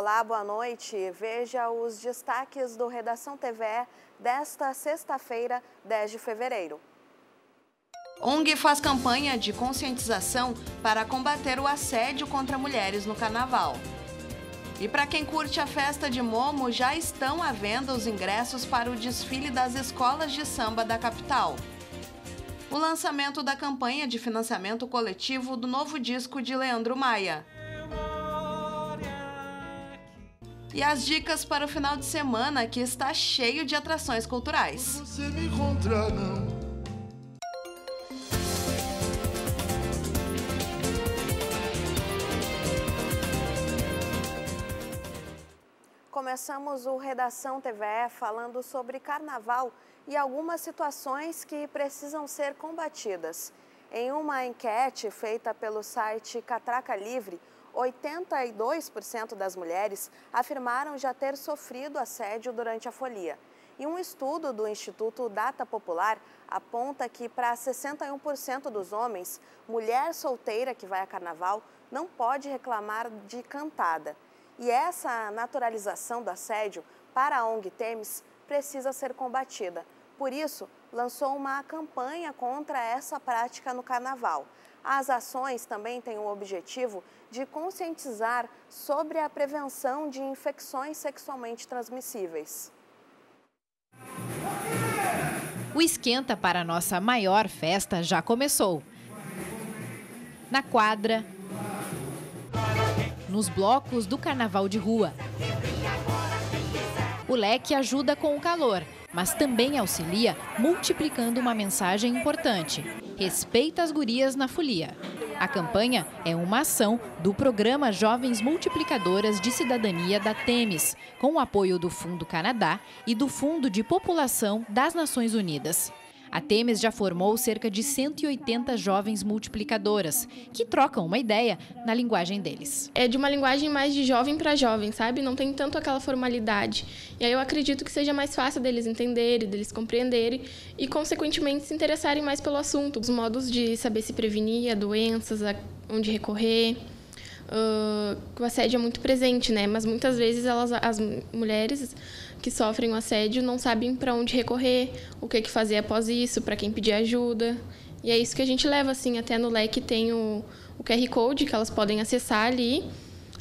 Olá, boa noite. Veja os destaques do Redação TVE desta sexta-feira, 10 de fevereiro. ONG faz campanha de conscientização para combater o assédio contra mulheres no carnaval. E para quem curte a festa de Momo, já estão à venda os ingressos para o desfile das escolas de samba da capital. O lançamento da campanha de financiamento coletivo do novo disco de Leandro Maia. E as dicas para o final de semana que está cheio de atrações culturais. Você me encontrar, não. Começamos o Redação TVE falando sobre carnaval e algumas situações que precisam ser combatidas. Em uma enquete feita pelo site Catraca Livre, 82% das mulheres afirmaram já ter sofrido assédio durante a folia. E um estudo do Instituto Data Popular aponta que para 61% dos homens, mulher solteira que vai a carnaval não pode reclamar de cantada. E essa naturalização do assédio para a ONG Temes precisa ser combatida. Por isso, lançou uma campanha contra essa prática no carnaval. As ações também têm o objetivo de conscientizar sobre a prevenção de infecções sexualmente transmissíveis. O esquenta para a nossa maior festa já começou. Na quadra, nos blocos do carnaval de rua. O leque ajuda com o calor, mas também auxilia multiplicando uma mensagem importante: respeita as gurias na folia. A campanha é uma ação do programa Jovens Multiplicadoras de Cidadania da Temes, com o apoio do Fundo Canadá e do Fundo de População das Nações Unidas. A Temes já formou cerca de 180 jovens multiplicadoras, que trocam uma ideia na linguagem deles. É de uma linguagem mais de jovem para jovem, sabe? Não tem tanto aquela formalidade. E aí eu acredito que seja mais fácil deles entenderem, deles compreenderem e, consequentemente, se interessarem mais pelo assunto. Os modos de saber se prevenir, a doenças, a onde recorrer. Uh, o assédio é muito presente, né? Mas muitas vezes elas, as mulheres que sofrem o assédio não sabem para onde recorrer, o que, que fazer após isso, para quem pedir ajuda. E é isso que a gente leva, assim, até no leque tem o, o QR Code que elas podem acessar ali.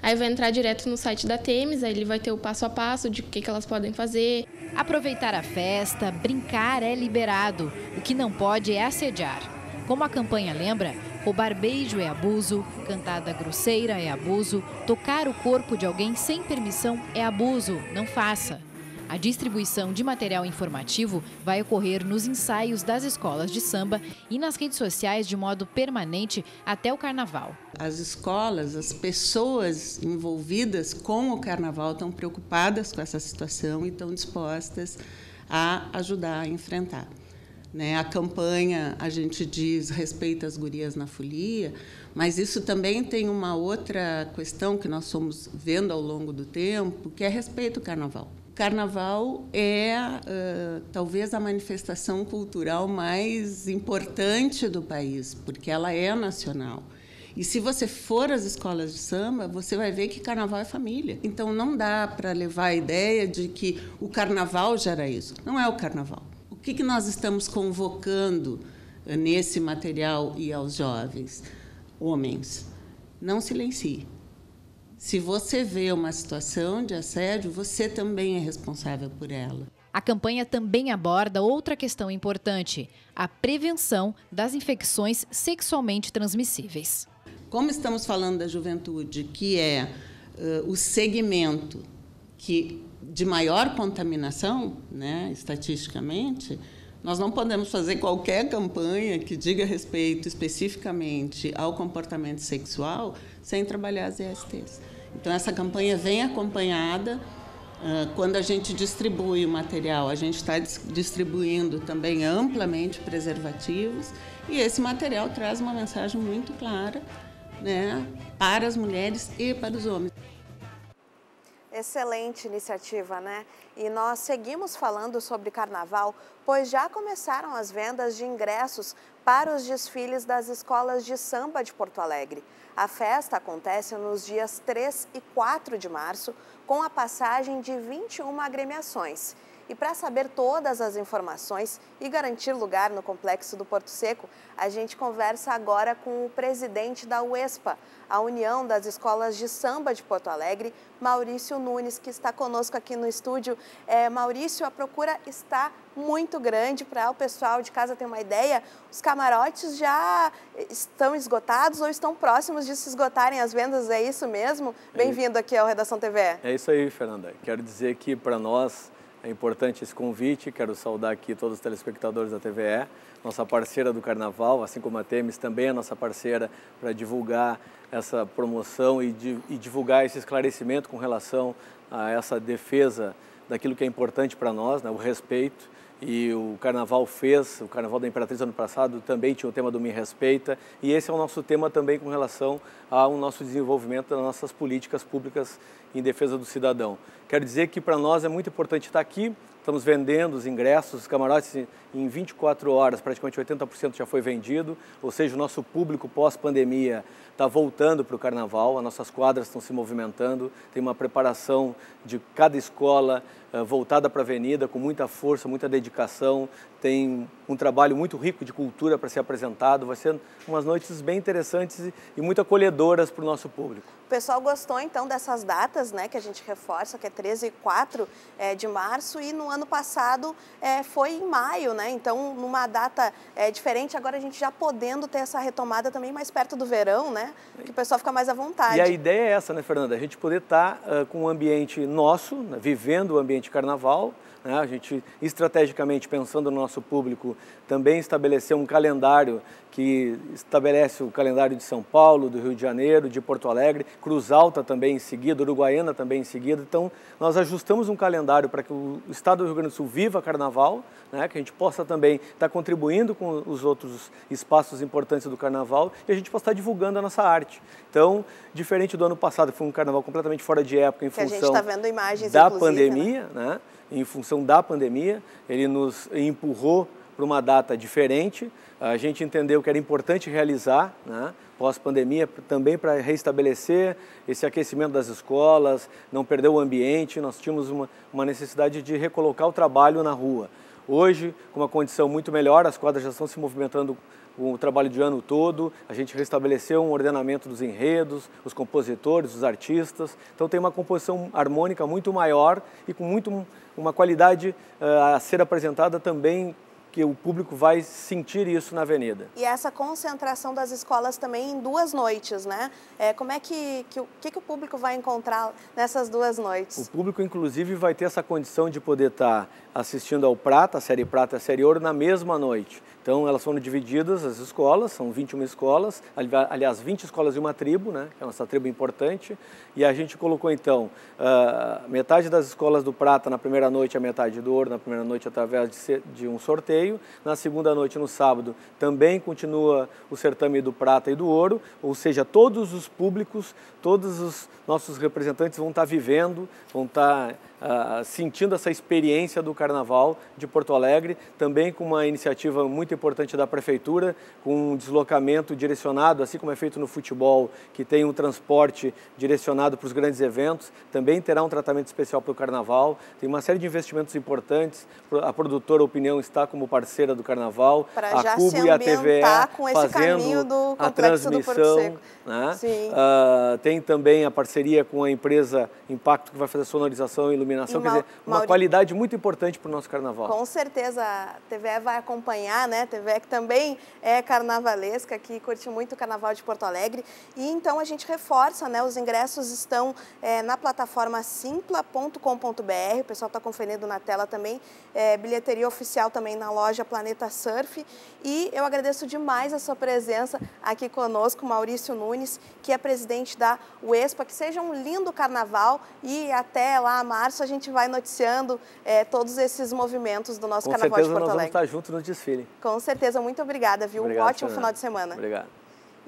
Aí vai entrar direto no site da Temes, aí ele vai ter o passo a passo de o que, que elas podem fazer. Aproveitar a festa, brincar é liberado. O que não pode é assediar. Como a campanha lembra, roubar beijo é abuso, cantada grosseira é abuso, tocar o corpo de alguém sem permissão é abuso, não faça. A distribuição de material informativo vai ocorrer nos ensaios das escolas de samba e nas redes sociais de modo permanente até o carnaval. As escolas, as pessoas envolvidas com o carnaval estão preocupadas com essa situação e estão dispostas a ajudar a enfrentar. Né? A campanha, a gente diz, respeita as gurias na folia, mas isso também tem uma outra questão que nós somos vendo ao longo do tempo, que é respeito ao carnaval. Carnaval é uh, talvez a manifestação cultural mais importante do país, porque ela é nacional. E se você for às escolas de samba, você vai ver que carnaval é família. Então não dá para levar a ideia de que o carnaval gera isso. Não é o carnaval. O que, que nós estamos convocando nesse material e aos jovens? Homens, não silencie. Se você vê uma situação de assédio, você também é responsável por ela. A campanha também aborda outra questão importante: a prevenção das infecções sexualmente transmissíveis. Como estamos falando da juventude, que é uh, o segmento que de maior contaminação, né, estatisticamente, nós não podemos fazer qualquer campanha que diga respeito especificamente ao comportamento sexual sem trabalhar as ESTs. Então, essa campanha vem acompanhada. Quando a gente distribui o material, a gente está distribuindo também amplamente preservativos e esse material traz uma mensagem muito clara né, para as mulheres e para os homens. Excelente iniciativa, né? E nós seguimos falando sobre carnaval, pois já começaram as vendas de ingressos para os desfiles das escolas de samba de Porto Alegre. A festa acontece nos dias 3 e 4 de março, com a passagem de 21 agremiações. E para saber todas as informações e garantir lugar no Complexo do Porto Seco, a gente conversa agora com o presidente da UESPA, a União das Escolas de Samba de Porto Alegre, Maurício Nunes, que está conosco aqui no estúdio. É, Maurício, a procura está muito grande para o pessoal de casa ter uma ideia. Os camarotes já estão esgotados ou estão próximos de se esgotarem as vendas, é isso mesmo? É Bem-vindo aqui ao Redação TV. É isso aí, Fernanda. Quero dizer que para nós é importante esse convite, quero saudar aqui todos os telespectadores da TVE, nossa parceira do Carnaval, assim como a Temis também é nossa parceira para divulgar essa promoção e, e divulgar esse esclarecimento com relação a essa defesa daquilo que é importante para nós, né, o respeito e o Carnaval fez, o Carnaval da Imperatriz ano passado também tinha o tema do Me Respeita, e esse é o nosso tema também com relação ao nosso desenvolvimento das nossas políticas públicas em defesa do cidadão. Quero dizer que para nós é muito importante estar aqui, estamos vendendo os ingressos, os camarotes em 24 horas, praticamente 80% já foi vendido, ou seja, o nosso público pós-pandemia está voltando para o carnaval, as nossas quadras estão se movimentando, tem uma preparação de cada escola voltada para a avenida, com muita força, muita dedicação, tem um trabalho muito rico de cultura para ser apresentado, vai ser umas noites bem interessantes e, muito acolhedoras para o nosso público. O pessoal gostou então dessas datas, né, que a gente reforça, que é 13 e 4 é, de março, e no ano passado é, foi em maio, né? Então, numa data é, diferente, agora a gente já podendo ter essa retomada também mais perto do verão, né? Que o pessoal fica mais à vontade. E a ideia é essa, né, Fernanda? A gente poder estar tá, uh, com um ambiente nosso, né, vivendo o ambiente carnaval, né? A gente, estrategicamente, pensando no nosso público, também estabeleceu um calendário que estabelece o calendário de São Paulo, do Rio de Janeiro, de Porto Alegre, Cruz Alta também em seguida, Uruguaiana também em seguida. Então, nós ajustamos um calendário para que o Estado do Rio Grande do Sul viva Carnaval, né? que a gente possa também estar contribuindo com os outros espaços importantes do Carnaval e a gente possa estar divulgando a nossa arte. Então, diferente do ano passado, que foi um Carnaval completamente fora de época em que função tá imagens, da pandemia, né? né? Em função da pandemia, ele nos empurrou para uma data diferente. A gente entendeu que era importante realizar, né, pós-pandemia, também para restabelecer esse aquecimento das escolas, não perder o ambiente. Nós tínhamos uma, uma necessidade de recolocar o trabalho na rua. Hoje, com uma condição muito melhor, as quadras já estão se movimentando o trabalho de ano todo, a gente restabeleceu um ordenamento dos enredos, os compositores, os artistas. Então tem uma composição harmônica muito maior e com muito uma qualidade uh, a ser apresentada também que o público vai sentir isso na avenida. E essa concentração das escolas também em duas noites, né? É, como é que, que, que, que o público vai encontrar nessas duas noites? O público, inclusive, vai ter essa condição de poder estar assistindo ao Prata, a Série Prata e a Série Ouro na mesma noite. Então, elas foram divididas, as escolas, são 21 escolas, aliás, 20 escolas de uma tribo, né, que é nossa tribo importante, e a gente colocou, então, uh, metade das escolas do Prata na primeira noite, a metade do Ouro na primeira noite, através de um sorteio. Na segunda noite, no sábado, também continua o certame do Prata e do Ouro, ou seja, todos os públicos, todos os nossos representantes vão estar vivendo, vão estar uh, sentindo essa experiência do Carnaval de Porto Alegre, também com uma iniciativa muito importante da Prefeitura, com um deslocamento direcionado, assim como é feito no futebol, que tem um transporte direcionado para os grandes eventos, também terá um tratamento especial para o Carnaval. Tem uma série de investimentos importantes. A produtora Opinião está como parceira do Carnaval, a Cubo e a TVE fazendo a transmissão. Né? Uh, tem também a parceria com a empresa Impacto, que vai fazer sonorização e iluminação iluminação, quer dizer, uma Mauri... qualidade muito importante para o nosso carnaval. Com certeza a TVE vai acompanhar, né? A TVE que também é carnavalesca, que curte muito o Carnaval de Porto Alegre. E então a gente reforça, né? Os ingressos estão é, na plataforma simpla.com.br, o pessoal está conferindo na tela também, é, bilheteria oficial também na loja Planeta Surf. E eu agradeço demais a sua presença aqui conosco, Maurício Nunes, que é presidente da UESPA. Que seja um lindo carnaval e até lá, março, março a gente vai noticiando é, todos esses movimentos do nosso Com Carnaval de Porto Alegre. Com certeza nós vamos estar juntos no desfile. Com certeza, muito obrigada, viu? Obrigado, um ótimo Fernanda. final de semana. Obrigado.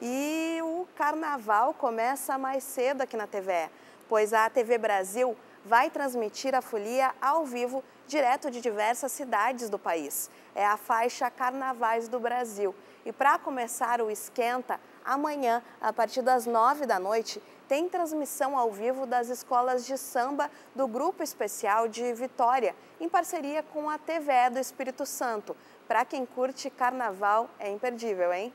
E o Carnaval começa mais cedo aqui na TVE, pois a TV Brasil vai transmitir a folia ao vivo direto de diversas cidades do país. É a faixa Carnavais do Brasil. E para começar o esquenta, amanhã, a partir das nove da noite, tem transmissão ao vivo das escolas de samba do Grupo Especial de Vitória, em parceria com a TVE do Espírito Santo. Para quem curte carnaval, é imperdível, hein?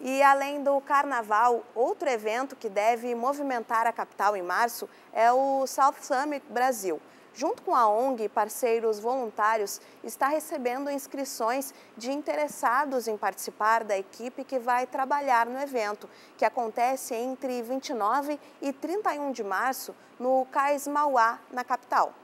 E além do carnaval, outro evento que deve movimentar a capital em março é o South Summit Brasil junto com a ONG e parceiros voluntários, está recebendo inscrições de interessados em participar da equipe que vai trabalhar no evento, que acontece entre 29 e 31 de março no Cais Mauá, na capital.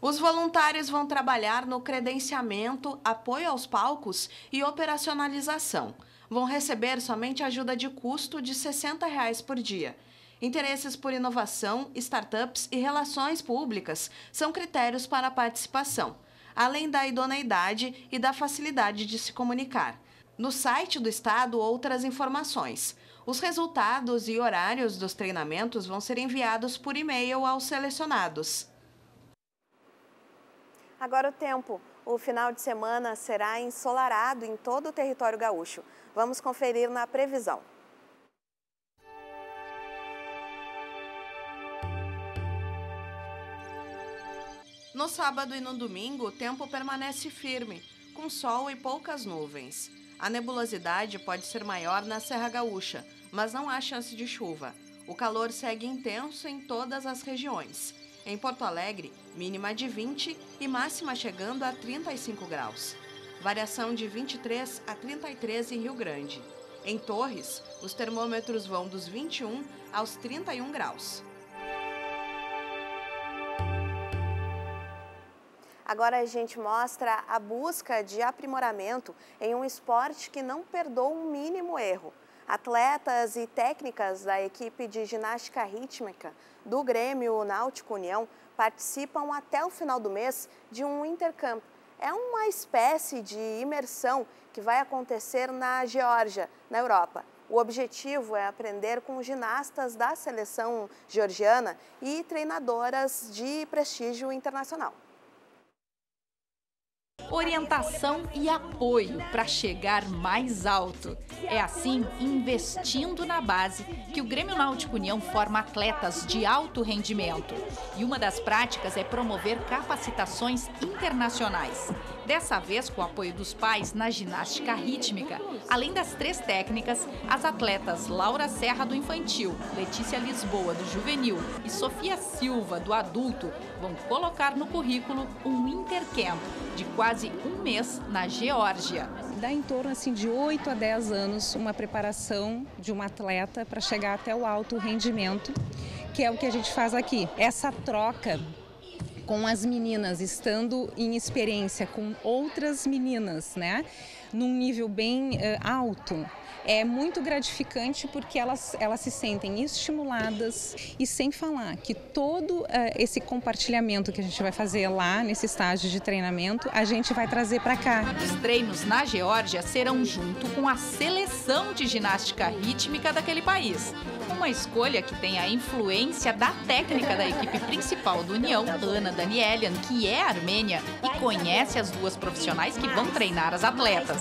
Os voluntários vão trabalhar no credenciamento, apoio aos palcos e operacionalização. Vão receber somente ajuda de custo de 60 reais por dia Interesses por inovação, startups e relações públicas são critérios para a participação, além da idoneidade e da facilidade de se comunicar. No site do Estado, outras informações. Os resultados e horários dos treinamentos vão ser enviados por e-mail aos selecionados. Agora o tempo. O final de semana será ensolarado em todo o território gaúcho. Vamos conferir na previsão. No sábado e no domingo, o tempo permanece firme, com sol e poucas nuvens. A nebulosidade pode ser maior na Serra Gaúcha, mas não há chance de chuva. O calor segue intenso em todas as regiões. Em Porto Alegre, mínima de 20 e máxima chegando a 35 graus. Variação de 23 a 33 em Rio Grande. Em Torres, os termômetros vão dos 21 aos 31 graus. Agora a gente mostra a busca de aprimoramento em um esporte que não perdoa um mínimo erro. Atletas e técnicas da equipe de ginástica rítmica do Grêmio Náutico União participam até o final do mês de um intercâmbio. É uma espécie de imersão que vai acontecer na Geórgia, na Europa. O objetivo é aprender com ginastas da seleção georgiana e treinadoras de prestígio internacional orientação e apoio para chegar mais alto. É assim, investindo na base, que o Grêmio Náutico União forma atletas de alto rendimento. E uma das práticas é promover capacitações internacionais. Dessa vez, com o apoio dos pais na ginástica rítmica. Além das três técnicas, as atletas Laura Serra do infantil, Letícia Lisboa do juvenil e Sofia Silva do adulto vão colocar no currículo um intercamp de quase um mês na Geórgia. Dá em torno assim, de 8 a 10 anos uma preparação de uma atleta para chegar até o alto rendimento, que é o que a gente faz aqui. Essa troca com as meninas, estando em experiência com outras meninas, né? Num nível bem uh, alto, é muito gratificante porque elas, elas se sentem estimuladas e sem falar que todo uh, esse compartilhamento que a gente vai fazer lá nesse estágio de treinamento, a gente vai trazer para cá. Os treinos na Geórgia serão junto com a seleção de ginástica rítmica daquele país. Uma escolha que tem a influência da técnica da equipe principal do União, Ana Danielian, que é armênia e conhece as duas profissionais que vão treinar as atletas.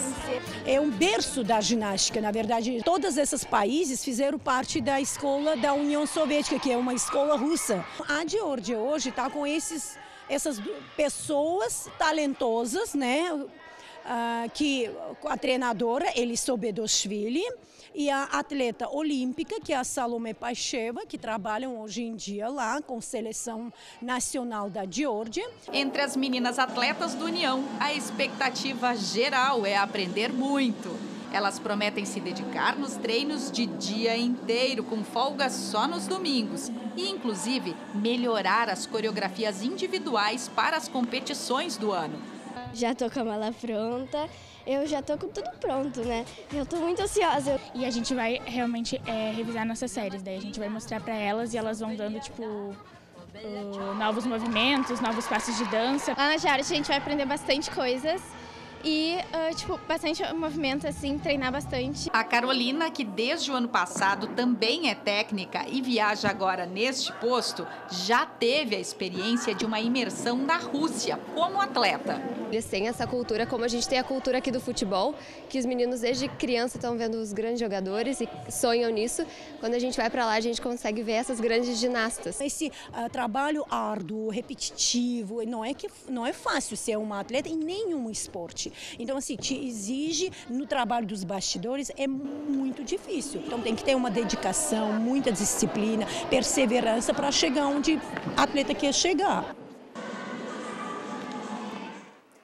É um berço da ginástica, na verdade. Todos esses países fizeram parte da escola da União Soviética, que é uma escola russa. A Geórgia hoje está com esses, essas pessoas talentosas, né? Uh, que a treinadora Elisobedosvili e a atleta olímpica, que é a Salome Paixeva, que trabalham hoje em dia lá com seleção nacional da Geórgia. Entre as meninas atletas do União, a expectativa geral é aprender muito. Elas prometem se dedicar nos treinos de dia inteiro, com folga só nos domingos, e inclusive melhorar as coreografias individuais para as competições do ano. Já estou com a mala pronta eu já tô com tudo pronto, né? Eu tô muito ansiosa. E a gente vai realmente é, revisar nossas séries, daí a gente vai mostrar para elas e elas vão dando, tipo, uh, novos movimentos, novos passos de dança. Lá na Georgia a gente vai aprender bastante coisas e, uh, tipo, bastante movimento, assim, treinar bastante. A Carolina, que desde o ano passado também é técnica e viaja agora neste posto, já teve a experiência de uma imersão na Rússia como atleta. Eles têm essa cultura, como a gente tem a cultura aqui do futebol, que os meninos desde criança estão vendo os grandes jogadores e sonham nisso. Quando a gente vai para lá, a gente consegue ver essas grandes ginastas. Esse uh, trabalho árduo, repetitivo, não é que não é fácil ser uma atleta em nenhum esporte. Então, assim, te exige no trabalho dos bastidores, é muito difícil. Então, tem que ter uma dedicação, muita disciplina, perseverança para chegar onde a atleta quer chegar.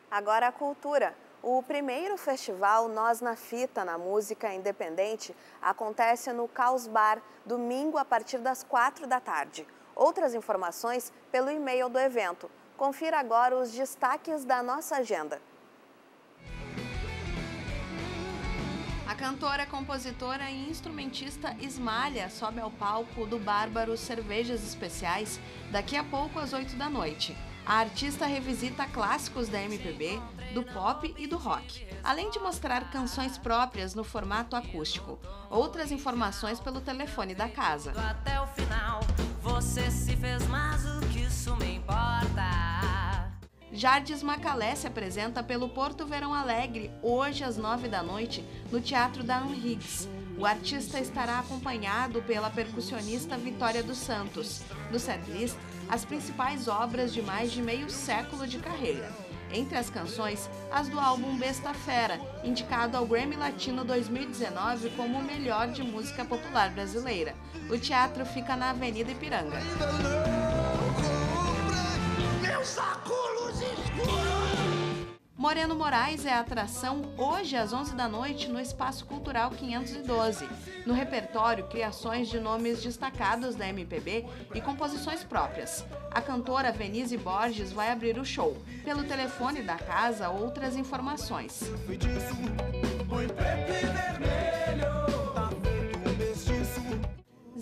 Agora a cultura. O primeiro festival Nós na Fita, na música independente, acontece no Caos Bar, domingo a partir das quatro da tarde. Outras informações pelo e-mail do evento. Confira agora os destaques da nossa agenda. Cantora, compositora e instrumentista Ismalha sobe ao palco do Bárbaro Cervejas Especiais daqui a pouco às 8 da noite. A artista revisita clássicos da MPB, do pop e do rock, além de mostrar canções próprias no formato acústico. Outras informações pelo telefone da casa. Até o final, você se fez mais Jardes Macalé se apresenta pelo Porto Verão Alegre, hoje às nove da noite, no Teatro da Henriques. O artista estará acompanhado pela percussionista Vitória dos Santos. No setlist, as principais obras de mais de meio século de carreira. Entre as canções, as do álbum Besta Fera, indicado ao Grammy Latino 2019 como o melhor de música popular brasileira. O teatro fica na Avenida Ipiranga. Moreno Moraes é a atração hoje às 11 da noite no Espaço Cultural 512. No repertório, criações de nomes destacados da MPB e composições próprias. A cantora Venise Borges vai abrir o show. Pelo telefone da casa, outras informações.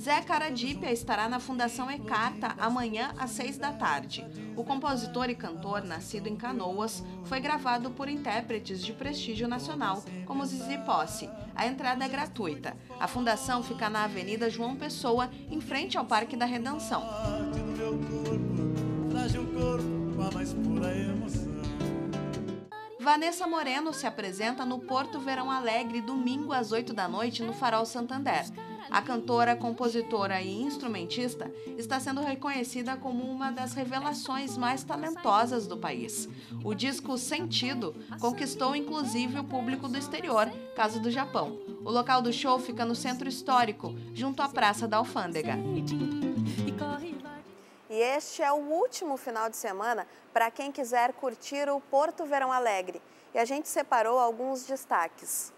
Zé Caradípia estará na Fundação Ecarta amanhã às seis da tarde. O compositor e cantor, nascido em Canoas, foi gravado por intérpretes de prestígio nacional, como Zizi Posse. A entrada é gratuita. A fundação fica na Avenida João Pessoa, em frente ao Parque da Redenção. Vanessa Moreno se apresenta no Porto Verão Alegre domingo às 8 da noite no Farol Santander. A cantora, compositora e instrumentista está sendo reconhecida como uma das revelações mais talentosas do país. O disco Sentido conquistou inclusive o público do exterior, caso do Japão. O local do show fica no centro histórico, junto à Praça da Alfândega. E este é o último final de semana para quem quiser curtir o Porto Verão Alegre. E a gente separou alguns destaques.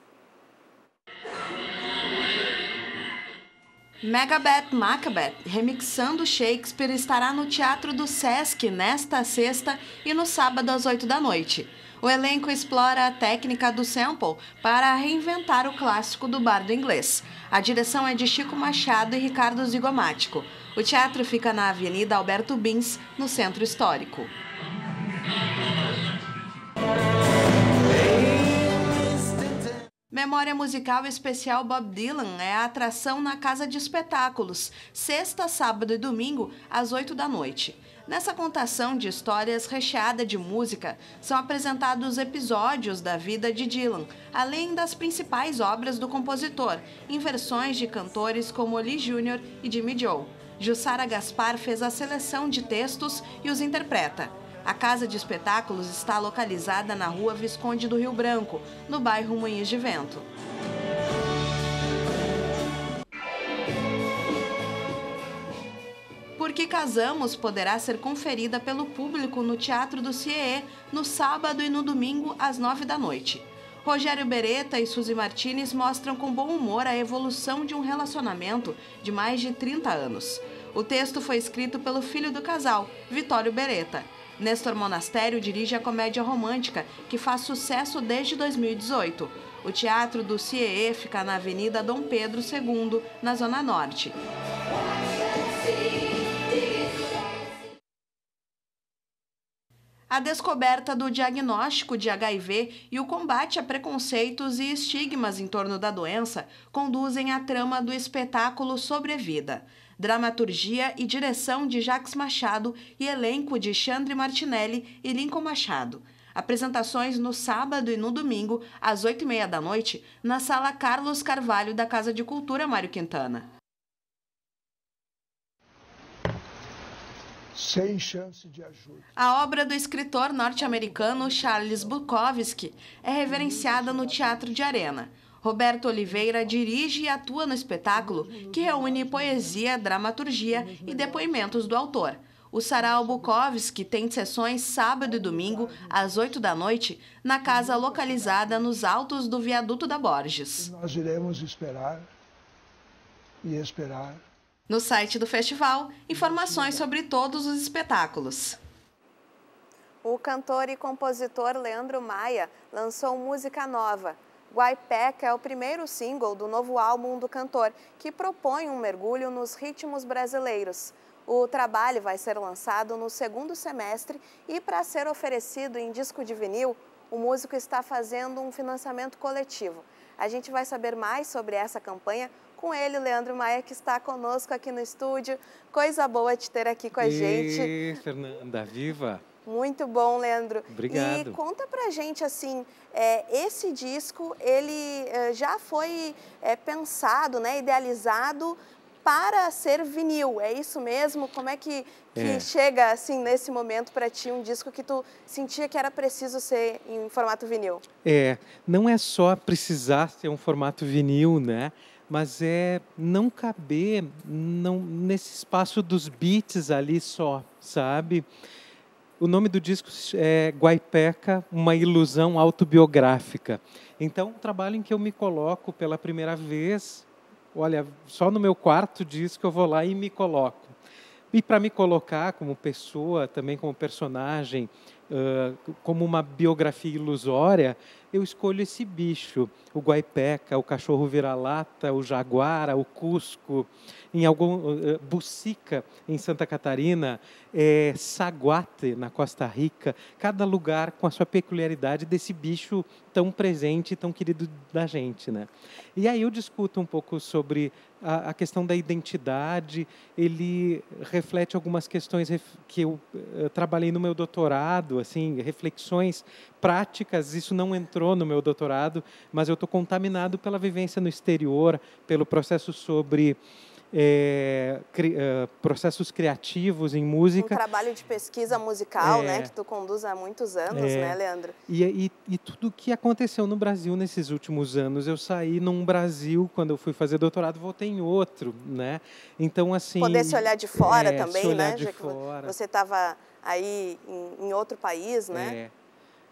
Megabeth Macbeth, remixando Shakespeare, estará no Teatro do Sesc nesta sexta e no sábado às 8 da noite. O elenco explora a técnica do sample para reinventar o clássico do bardo inglês. A direção é de Chico Machado e Ricardo Zigomático. O teatro fica na Avenida Alberto Bins, no centro histórico. Memória Musical Especial Bob Dylan é a atração na Casa de Espetáculos, sexta, sábado e domingo, às 8 da noite. Nessa contação de histórias recheada de música, são apresentados episódios da vida de Dylan, além das principais obras do compositor, em versões de cantores como Lee Jr. e Jimmy Joe. Jussara Gaspar fez a seleção de textos e os interpreta. A casa de espetáculos está localizada na rua Visconde do Rio Branco, no bairro Moinhos de Vento. Porque Casamos poderá ser conferida pelo público no Teatro do CIE no sábado e no domingo às nove da noite. Rogério Beretta e Suzy Martinez mostram com bom humor a evolução de um relacionamento de mais de 30 anos. O texto foi escrito pelo filho do casal, Vitório Beretta. Nestor Monastério dirige a comédia romântica, que faz sucesso desde 2018. O Teatro do CIE fica na Avenida Dom Pedro II, na Zona Norte. A descoberta do diagnóstico de HIV e o combate a preconceitos e estigmas em torno da doença conduzem à trama do espetáculo Sobrevida. Dramaturgia e direção de Jacques Machado e elenco de Chandre Martinelli e Lincoln Machado. Apresentações no sábado e no domingo, às oito e meia da noite, na Sala Carlos Carvalho da Casa de Cultura Mário Quintana. Sem chance de ajuda. A obra do escritor norte-americano Charles Bukowski é reverenciada no Teatro de Arena. Roberto Oliveira dirige e atua no espetáculo, que reúne poesia, dramaturgia e depoimentos do autor. O Sarau Bukowski tem sessões sábado e domingo, às 8 da noite, na casa localizada nos altos do viaduto da Borges. Nós iremos esperar e esperar. No site do festival, informações sobre todos os espetáculos. O cantor e compositor Leandro Maia lançou música nova. Guaipeca é o primeiro single do novo álbum do cantor, que propõe um mergulho nos ritmos brasileiros. O trabalho vai ser lançado no segundo semestre e, para ser oferecido em disco de vinil, o músico está fazendo um financiamento coletivo. A gente vai saber mais sobre essa campanha com ele, Leandro Maia, que está conosco aqui no estúdio. Coisa boa te ter aqui com a e, gente. Fernanda, viva! Muito bom, Leandro. Obrigado. E conta pra gente, assim, é, esse disco, ele é, já foi é, pensado, né, idealizado para ser vinil, é isso mesmo? Como é que, que é. chega assim nesse momento para ti um disco que tu sentia que era preciso ser em formato vinil? É, não é só precisar ser um formato vinil, né? Mas é não caber não, nesse espaço dos beats ali só, sabe? O nome do disco é Guaipeca, uma ilusão autobiográfica. Então, um trabalho em que eu me coloco pela primeira vez olha, só no meu quarto disco eu vou lá e me coloco. E para me colocar como pessoa, também como personagem, como uma biografia ilusória, eu escolho esse bicho, o guaipeca, o cachorro vira-lata, o jaguara, o cusco, em algum bucica em Santa Catarina, é, saguate na Costa Rica, cada lugar com a sua peculiaridade desse bicho tão presente, tão querido da gente, né? E aí eu discuto um pouco sobre a, a questão da identidade. Ele reflete algumas questões que eu trabalhei no meu doutorado, assim, reflexões práticas. Isso não entrou no meu doutorado, mas eu estou contaminado pela vivência no exterior, pelo processo sobre é, cri, uh, processos criativos em música. Um trabalho de pesquisa musical, é, né, que tu conduz há muitos anos, é, né, Leandro? E, e, e tudo o que aconteceu no Brasil nesses últimos anos, eu saí num Brasil quando eu fui fazer doutorado, voltei em outro, né? Então assim. Poder se olhar de fora é, também, se olhar né? De fora. Você estava aí em, em, outro país, né?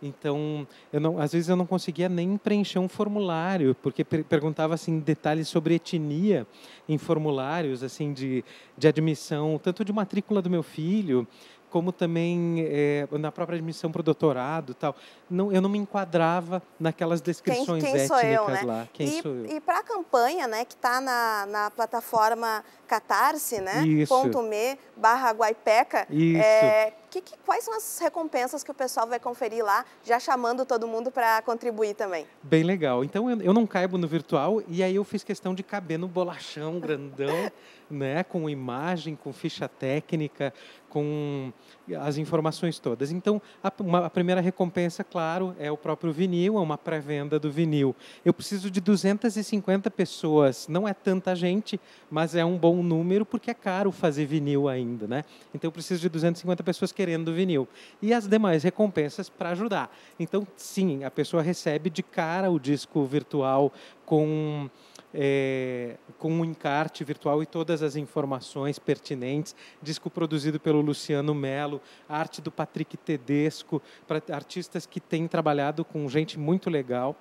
Então, eu não, às vezes eu não conseguia nem preencher um formulário, porque per perguntava assim detalhes sobre etnia em formulários assim de, de admissão, tanto de matrícula do meu filho, como também é, na própria admissão para o doutorado tal. Não, eu não me enquadrava naquelas descrições quem, quem étnicas eu, né? lá. Quem e, sou eu? E para a campanha, né, que está na, na plataforma Catarse, né? Isso. Ponto .me barra Guaipeca. Isso. É, que, que, quais são as recompensas que o pessoal vai conferir lá, já chamando todo mundo para contribuir também? Bem legal. Então eu, eu não caibo no virtual e aí eu fiz questão de caber no bolachão grandão, né, com imagem, com ficha técnica, com as informações todas. Então a, uma, a primeira recompensa, claro, é o próprio vinil, é uma pré-venda do vinil. Eu preciso de 250 pessoas, não é tanta gente, mas é um bom número porque é caro fazer vinil ainda, né? Então eu preciso de 250 pessoas querendo vinil. E as demais recompensas para ajudar. Então, sim, a pessoa recebe de cara o disco virtual com é, com um encarte virtual e todas as informações pertinentes. Disco produzido pelo Luciano Melo, arte do Patrick Tedesco, para artistas que têm trabalhado com gente muito legal.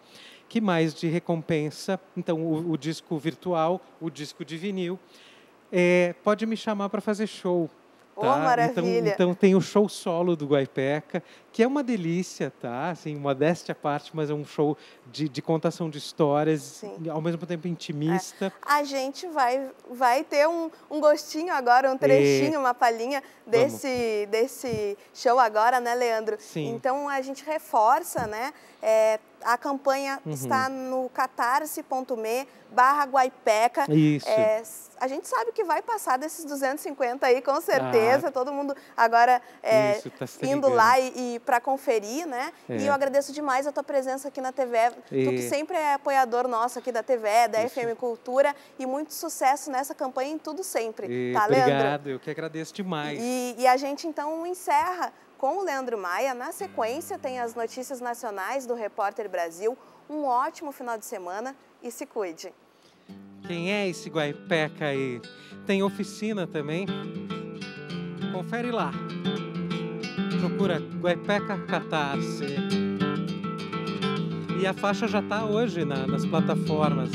Que mais de recompensa? Então, o, o disco virtual, o disco de vinil. É, pode me chamar para fazer show. Oh, maravilha. Então, então tem o show solo do Guaipeca, que é uma delícia, tá? Assim, modéstia à parte, mas é um show de, de contação de histórias, Sim. ao mesmo tempo intimista. É. A gente vai, vai ter um, um gostinho agora, um trechinho, e... uma palhinha desse, desse show agora, né, Leandro? Sim. Então a gente reforça, né? É, a campanha uhum. está no catarse.me barra Guaipeca. Isso. É, a gente sabe que vai passar desses 250 aí, com certeza. Ah, Todo mundo agora é, isso, tá indo lá e, e para conferir, né? É. E eu agradeço demais a tua presença aqui na TV. E... Tu que sempre é apoiador nosso aqui da TV, da isso. FM Cultura. E muito sucesso nessa campanha em tudo sempre. E, tá, Leandro? Obrigado, eu que agradeço demais. E, e a gente então encerra com o Leandro Maia. Na sequência, tem as notícias nacionais do Repórter Brasil. Um ótimo final de semana e se cuide. Quem é esse Guaipeca aí? Tem oficina também? Confere lá. Procura Guaipeca Catarse. E a faixa já está hoje na, nas plataformas,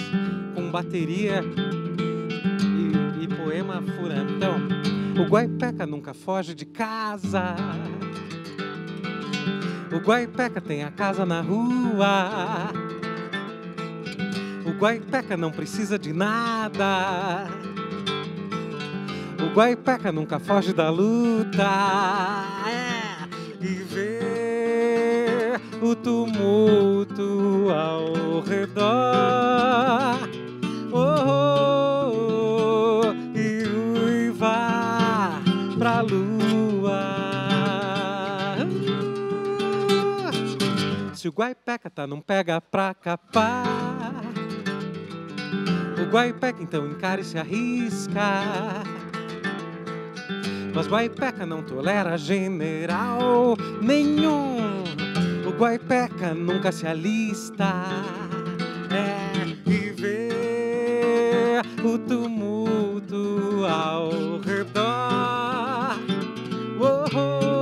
com bateria e, e poema furando. Então, o Guaipeca nunca foge de casa. O Guaipeca tem a casa na rua. O Guaipeca não precisa de nada. O Guaipeca nunca foge da luta. É. E vê o tumulto ao redor. Oh, oh, oh e uivar pra lua. Se o Guaipeca tá, não pega pra capar. O Guaipeca então encara e se arrisca. Mas Guaipeca não tolera general nenhum. O Guaipeca nunca se alista. É, e vê o tumulto ao redor. Oh, oh,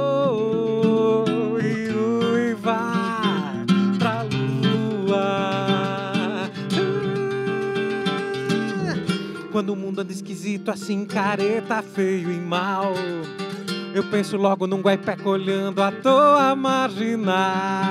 Quando o mundo anda esquisito assim, careta, feio e mal. Eu penso logo num guaipeca olhando à toa marginal.